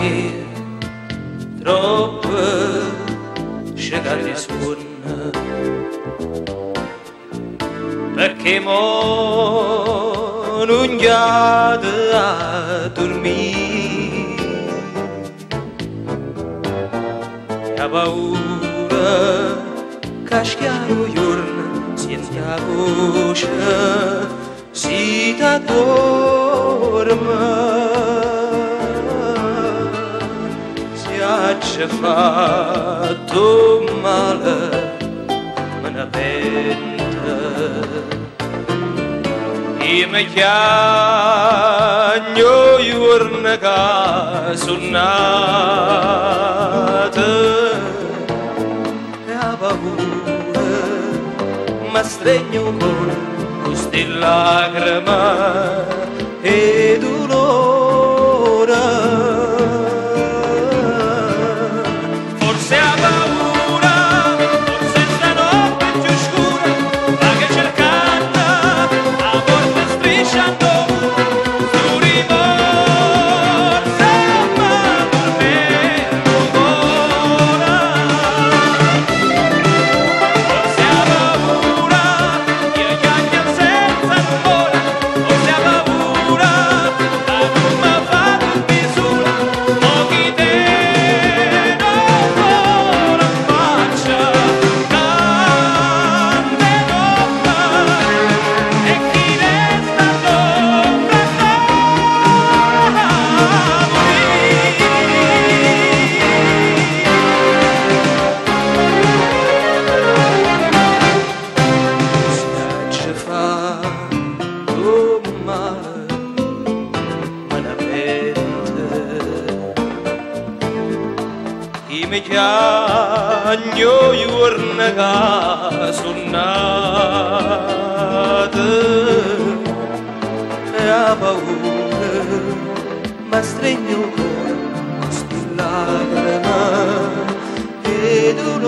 mie troppo scegliere spunna perché mo non giade a dormire e a paura che schiaro giorno senza voce si t'adorma ce fa tu male mă pentă i mă chia noi urnă ca sunată e mă strenu cu cu stil መጃኞ ይወርነጋሱናት ያባው መስለኛው ኮስቲላ ገለማ ሄዱሎ